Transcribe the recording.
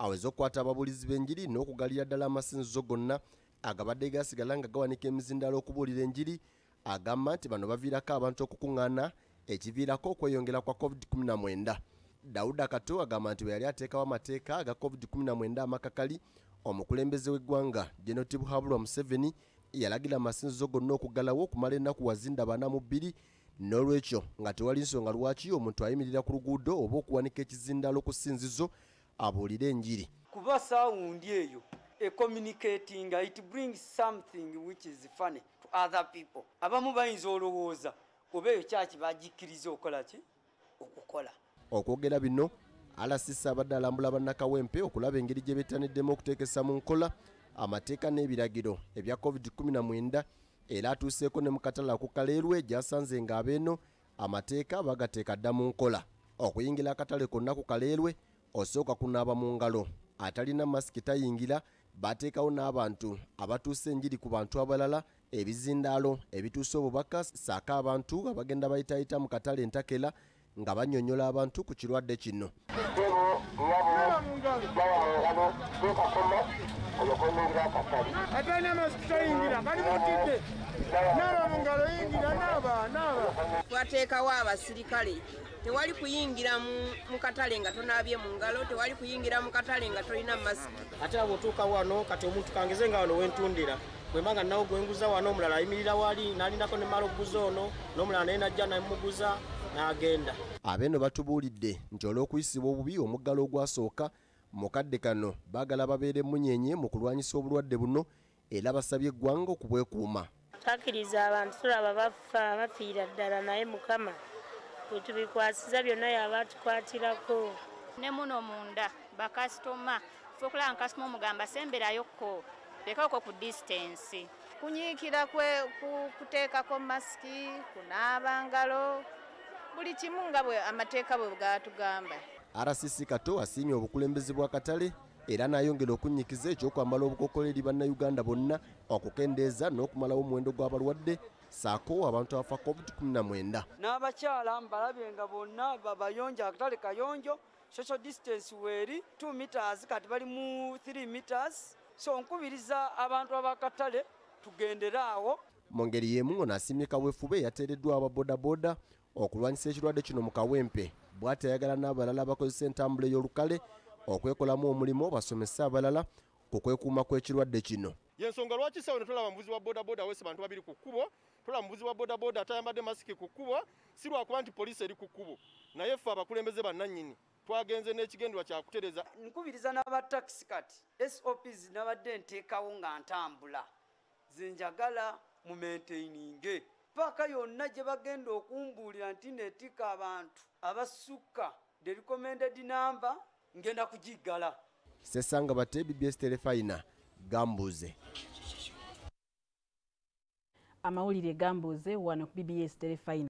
aweze okukwata ababuulizi b'enjiri n'okugalira ddala amasinzizo gonna agabadde gasigala nga gawanika emizindaalo okubuulira enjiri agamba nti bano baviirako abantu okukuŋŋaana ekiviirako okweyongera kwa covid-19. Dawuda kato agamba nti bwe yali ateekawo amateeka aga covid-19 amakakali omukulembeze w'eggwanga genoti buhabulwa museveni yalagira amasinzizo gonna okuggalawo okumala ennaku wazinda bana mu bbiri. N'olwekyo nga tewali nsonga lwaki omuntu ayimirira ku luguudo oba okuwanika ekizindaalo ku ssinzizo abuulire enjiri. Kuba saawundi eyo ecommunicatinga it brings something which is funny to other people. Abamu bayinza olowooza oba eyo kyaki bagikkiriza okukola ki? Okukola. Okwogera bino rcc abadde alambula bannakawempe okulaba engeri gye beetaniddemu okuteekesa mu nkola amateeka n'ebiragiro ebya covid-19 era atuuseeko ne mu katale akukaleerwe gyasanze nga abeeno amateeka bagateeka dda mu nkola. Okuyingira akatale konna ku kaleerwe osooka kunaaba mu ngalo. Atalina masiki tayingira bateekawo n'abantu abatuusa enjiri ku bantu abalala ebizindaalo ebituusa obubaka saako abantu abagenda bayitayita mu katale entakera nga bannyonnyola abantu ku kirwadde kino. Atalina masiki toyingira kali mutidde naaba mu ngalo yingira naaba twateekawo abasirikale. Tewali kuyingira mu- mu katale nga tonaabye mu ngalo tewali kuyingira mu katale nga tolina masiki. Ate abo otuuka wano kati omuntu kangeze nga wano wentundira. Bwemba nga nawo gwenguza wano omulala ayimirira wali nalinako nemala okuguza ono n'omulala naye najja namuguza n'agenda. Abeeno batubuulidde nti olw'okuyisibwa obubi omuggalo ogwasooka mu kadde kano baagala babeere munyenye mu kulwanyisa obulwadde buno era basabye eggwanga okubwekuuma twakkiriza abantu tulaba bafa bafiira ddala naye mukama bwetubikwasiza byonna yabatukwatirako ne muno munda bakasitoma fe okulaba nkasitoma omugamba semberayokko lekako ku disitansi kunyiikira kwe ku- kuteekako masiki kunaaba ngalo buli kimu nga bwe amateeka bwe gatugamba rcc kato asiimye obukulembeze bw'akatale era n'ayongera okunnyikiza ekyokwambala obukokola eri bannayuganda bonna okukendeeza n'okumalawo omuwendo gw'abalwadde saako abantu abafa covid-19. N'abakyala mbalabye nga bonna ba- bayonjo akatale kayonjo social distance weeri 2 meters kati bali mu 3 meters. So nkubiriza abantu abakatale tugendere awo. Mu ngeri y'emu ono asiimye kaweefube eyateereddwa ababodaboda okulwanyisa ekirwadde kino mu kawempe. Bw'ati ayagala n'abalala abakozesa entambula ey'olukale okwekolamu omulimu basomese abalala ku kwekuuma kw'ekirwadde kino. Yensonga lwaki sawe netulaba muvuzi wa bodaboda awese bantu babiri ku kkubo? Tulaba muvuzi wa bodaboda atayambadde masiki ku kkubo si lwakuba nti poliisi eri ku kkubo. Naye ffe abakulembeze bannannyini twagenze n'ekigendwa kyakutereza nkubiriza n'abatakisi kati sops nabadde nteekawo nga ntambula. Zenjagala mu maintaininge. Paaka yonna gye bagenda okumbuulira nti neetika abantu abasukka. The recommended number ngenda kugiggala sesanga bate bbs telefayina gambuuze amawulire gambuuze wano ku bbs telefayina